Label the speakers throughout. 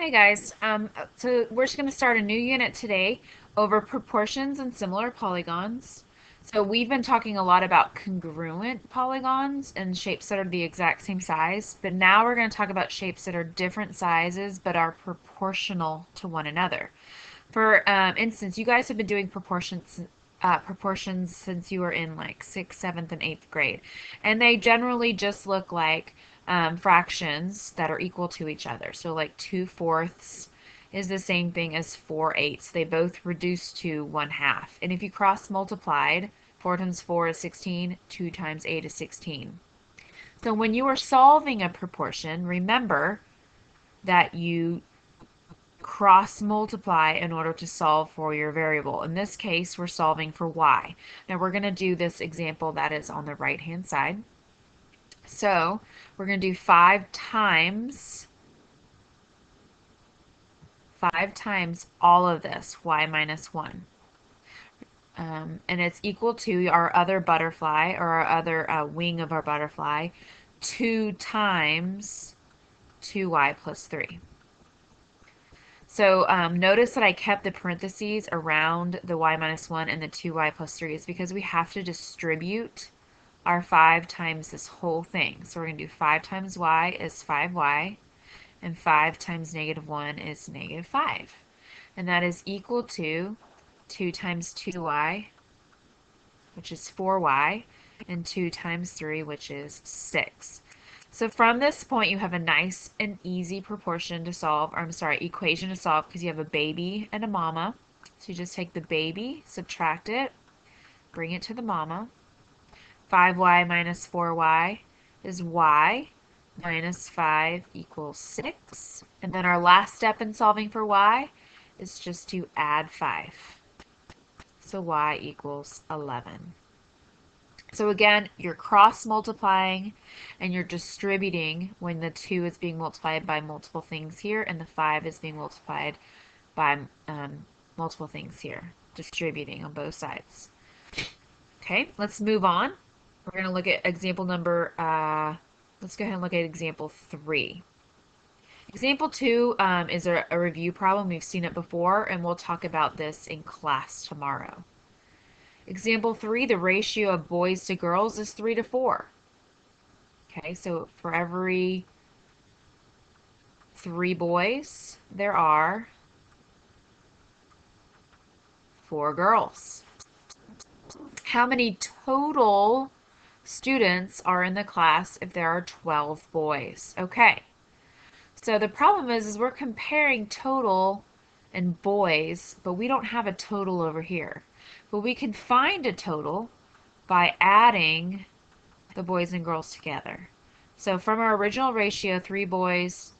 Speaker 1: Hi guys, um, so we're just going to start a new unit today over proportions and similar polygons. So we've been talking a lot about congruent polygons and shapes that are the exact same size, but now we're going to talk about shapes that are different sizes but are proportional to one another. For um, instance, you guys have been doing proportions uh, proportions since you were in like sixth, seventh, and eighth grade, and they generally just look like um, fractions that are equal to each other. So like 2 fourths is the same thing as 4 eighths. They both reduce to 1 half. And if you cross multiplied, 4 times 4 is 16, 2 times 8 is 16. So when you are solving a proportion, remember that you cross multiply in order to solve for your variable. In this case, we're solving for y. Now we're going to do this example that is on the right hand side. So we're going to do 5 times 5 times all of this, y minus 1. Um, and it's equal to our other butterfly, or our other uh, wing of our butterfly, 2 times 2y plus 3. So um, notice that I kept the parentheses around the y minus 1 and the 2y plus 3 is because we have to distribute our 5 times this whole thing. So we're going to do 5 times y is 5y, and 5 times negative 1 is negative 5. And that is equal to 2 times 2y, which is 4y, and 2 times 3, which is 6. So from this point, you have a nice and easy proportion to solve, or I'm sorry, equation to solve, because you have a baby and a mama. So you just take the baby, subtract it, bring it to the mama. 5y minus 4y is y minus 5 equals 6. And then our last step in solving for y is just to add 5. So y equals 11. So again, you're cross multiplying and you're distributing when the 2 is being multiplied by multiple things here and the 5 is being multiplied by um, multiple things here. Distributing on both sides. Okay, let's move on. We're going to look at example number, uh, let's go ahead and look at example 3. Example 2 um, is a, a review problem. We've seen it before, and we'll talk about this in class tomorrow. Example 3, the ratio of boys to girls is 3 to 4. Okay, so for every three boys, there are four girls. How many total students are in the class if there are 12 boys. Okay, so the problem is, is we're comparing total and boys, but we don't have a total over here. But we can find a total by adding the boys and girls together. So from our original ratio, three boys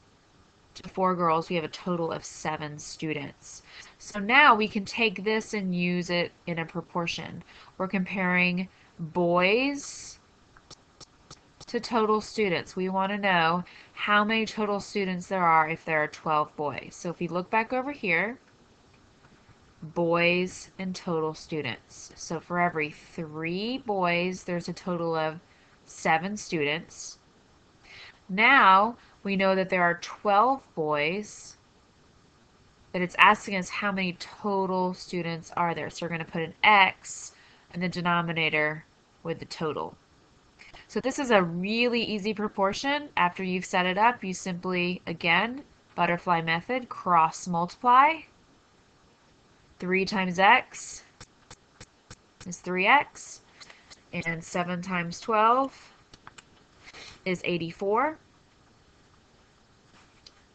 Speaker 1: to four girls, we have a total of seven students. So now we can take this and use it in a proportion. We're comparing boys to total students. We want to know how many total students there are if there are 12 boys. So if you look back over here, boys and total students. So for every three boys, there's a total of seven students. Now we know that there are 12 boys, but it's asking us how many total students are there. So we're going to put an X in the denominator with the total. So this is a really easy proportion. After you've set it up, you simply, again, butterfly method, cross multiply. 3 times x is 3x. And 7 times 12 is 84.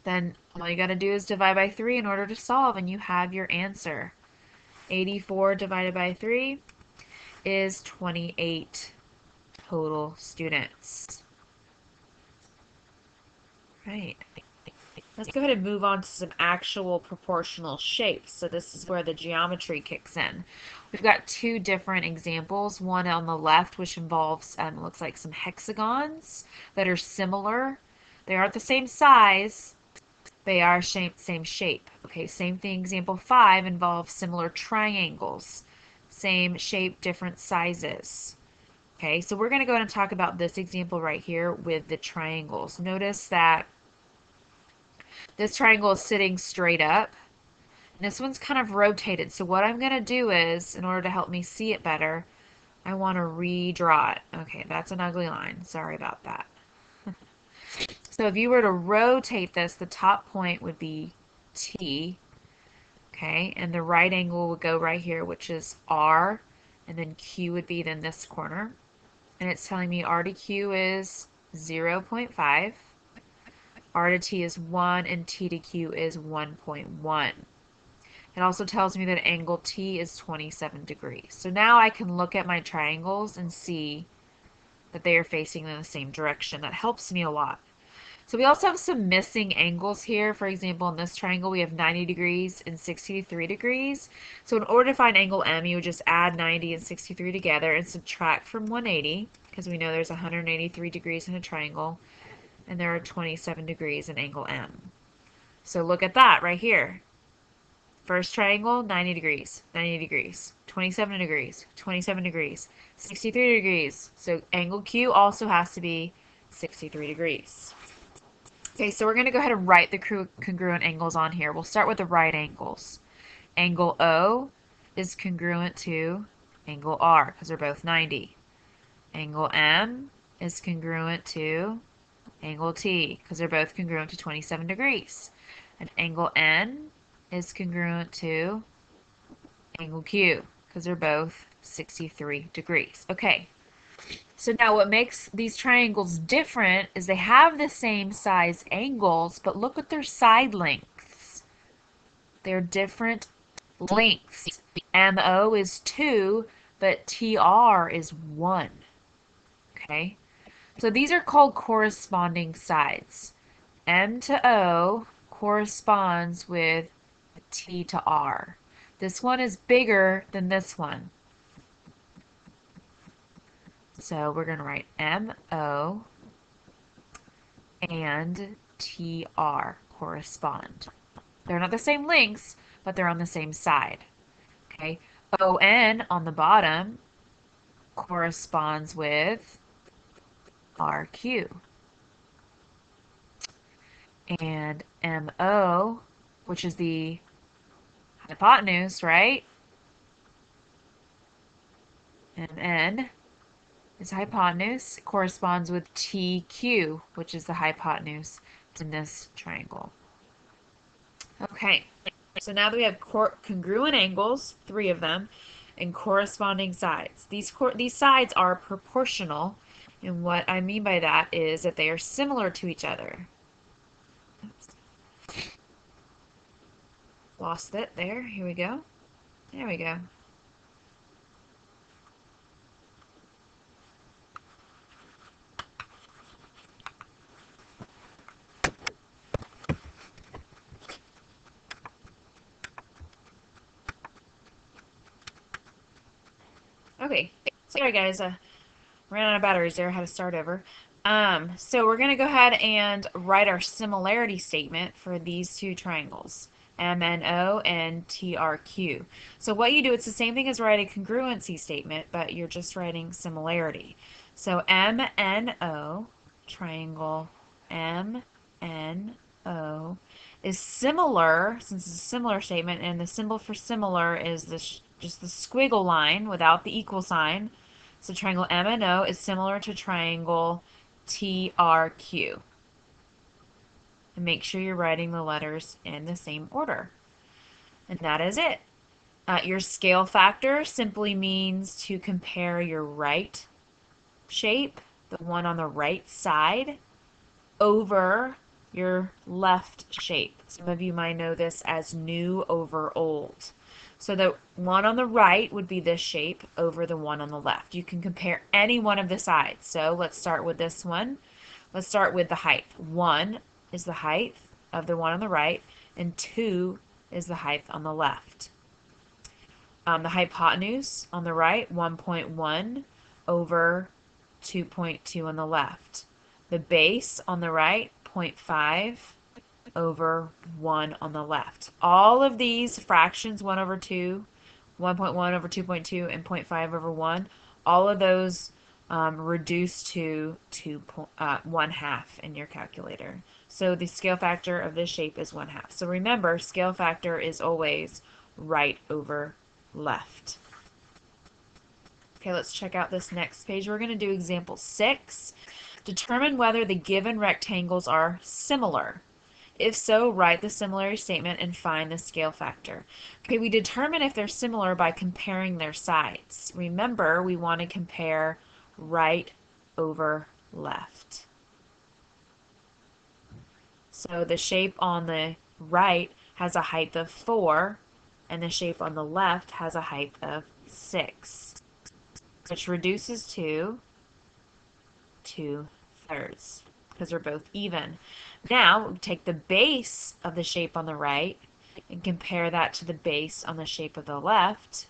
Speaker 1: Then all you got to do is divide by 3 in order to solve, and you have your answer. 84 divided by 3 is 28 total students. Right. Let's go ahead and move on to some actual proportional shapes. So this is where the geometry kicks in. We've got two different examples. One on the left, which involves, um, looks like some hexagons that are similar. They aren't the same size. They are shape, same shape. Okay, same thing. Example five involves similar triangles. Same shape, different sizes. Okay, so we're going to go and talk about this example right here with the triangles. Notice that This triangle is sitting straight up. And this one's kind of rotated. So what I'm going to do is, in order to help me see it better, I want to redraw it. Okay, that's an ugly line. Sorry about that. so if you were to rotate this, the top point would be T. Okay, and the right angle would go right here, which is R. And then Q would be in this corner. And it's telling me R to Q is 0.5. R to T is 1 and T to Q is 1.1. It also tells me that angle T is 27 degrees. So now I can look at my triangles and see that they are facing in the same direction. That helps me a lot. So we also have some missing angles here. For example, in this triangle, we have 90 degrees and 63 degrees. So in order to find angle M, you would just add 90 and 63 together and subtract from 180, because we know there's 183 degrees in a triangle, and there are 27 degrees in angle M. So look at that right here. First triangle, 90 degrees, 90 degrees, 27 degrees, 27 degrees, 63 degrees. So angle Q also has to be 63 degrees. Okay, so we're going to go ahead and write the congruent angles on here. We'll start with the right angles. Angle O is congruent to angle R because they're both 90. Angle M is congruent to angle T because they're both congruent to 27 degrees. And angle N is congruent to angle Q because they're both 63 degrees. Okay, so now what makes these triangles different is they have the same size angles, but look at their side lengths. They're different lengths. MO is 2, but TR is 1. Okay, so these are called corresponding sides. M to O corresponds with T to R. This one is bigger than this one. So we're going to write MO and TR correspond. They're not the same lengths, but they're on the same side. Okay, ON on the bottom corresponds with RQ. And MO, which is the hypotenuse, right? And Is hypotenuse. Corresponds with TQ, which is the hypotenuse in this triangle. Okay, so now that we have congruent angles, three of them, and corresponding sides. These, these sides are proportional, and what I mean by that is that they are similar to each other. Lost it there. Here we go. There we go. Okay, sorry guys, uh, ran out of batteries there, had to start over. Um, so we're going to go ahead and write our similarity statement for these two triangles. MNO and TRQ. So what you do, it's the same thing as writing a congruency statement, but you're just writing similarity. So MNO, triangle MNO, is similar, since it's a similar statement, and the symbol for similar is this, just the squiggle line without the equal sign. So triangle MNO is similar to triangle TRQ and make sure you're writing the letters in the same order. And that is it. Uh, your scale factor simply means to compare your right shape, the one on the right side, over your left shape. Some of you might know this as new over old. So the one on the right would be this shape over the one on the left. You can compare any one of the sides. So let's start with this one. Let's start with the height. One is the height of the one on the right, and 2 is the height on the left. Um, the hypotenuse on the right, 1.1 over 2.2 on the left. The base on the right, 0.5 over 1 on the left. All of these fractions, 1 over 2, 1.1 over 2.2, and 0.5 over 1, all of those um, reduce to, to uh, 1 half in your calculator. So the scale factor of this shape is 1 half. So remember, scale factor is always right over left. Okay, let's check out this next page. We're going to do example 6. Determine whether the given rectangles are similar. If so, write the similarity statement and find the scale factor. Okay, we determine if they're similar by comparing their sides. Remember, we want to compare right over left. So the shape on the right has a height of 4, and the shape on the left has a height of 6, which reduces to 2 thirds because they're both even. Now, take the base of the shape on the right and compare that to the base on the shape of the left.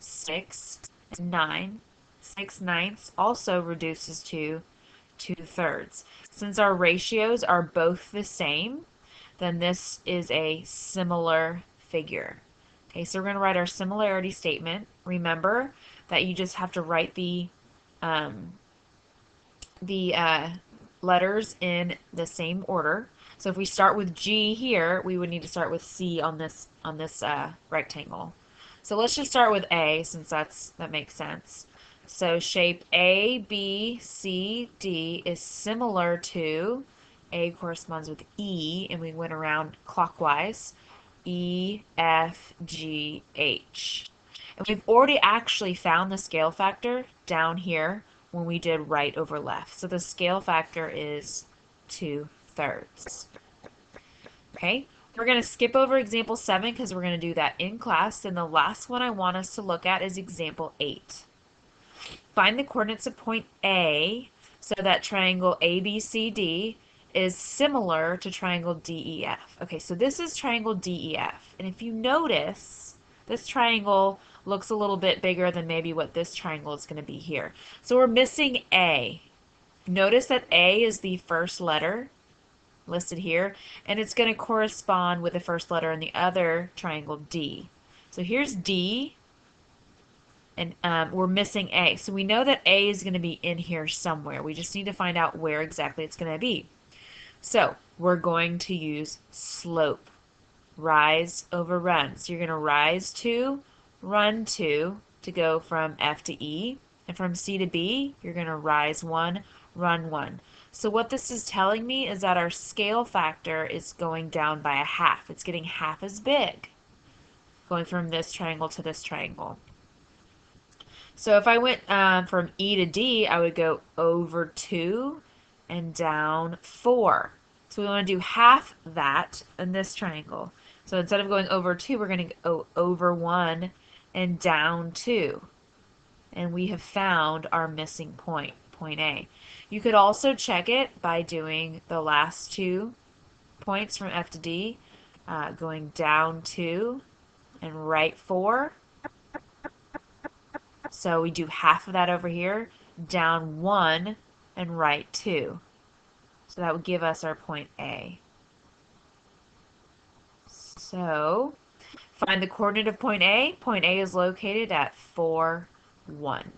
Speaker 1: 6 and 9 6 ninths also reduces to 2 thirds. Since our ratios are both the same, then this is a similar figure. Okay, so we're going to write our similarity statement. Remember that you just have to write the um, the uh, letters in the same order. So if we start with G here, we would need to start with C on this on this uh, rectangle. So let's just start with A since that's that makes sense. So shape A, B, C, D is similar to, A corresponds with E, and we went around clockwise, E, F, G, H. And we've already actually found the scale factor down here when we did right over left. So the scale factor is 2 thirds. Okay, we're going to skip over example 7 because we're going to do that in class. And the last one I want us to look at is example 8. Find the coordinates of point A so that triangle ABCD is similar to triangle DEF. Okay, so this is triangle DEF. And if you notice, this triangle looks a little bit bigger than maybe what this triangle is going to be here. So we're missing A. Notice that A is the first letter listed here, and it's going to correspond with the first letter in the other triangle D. So here's D, and um, we're missing A. So we know that A is going to be in here somewhere. We just need to find out where exactly it's going to be. So we're going to use slope. Rise over run. So you're going to rise two, run two, to go from F to E. And from C to B, you're going to rise one, run one. So what this is telling me is that our scale factor is going down by a half. It's getting half as big, going from this triangle to this triangle. So if I went um, from E to D, I would go over 2 and down 4. So we want to do half that in this triangle. So instead of going over 2, we're going to go over 1 and down 2. And we have found our missing point, point A. You could also check it by doing the last two points from F to D, uh, going down 2 and right 4 so we do half of that over here, down 1, and right 2. So that would give us our point A. So find the coordinate of point A. Point A is located at 4, 1.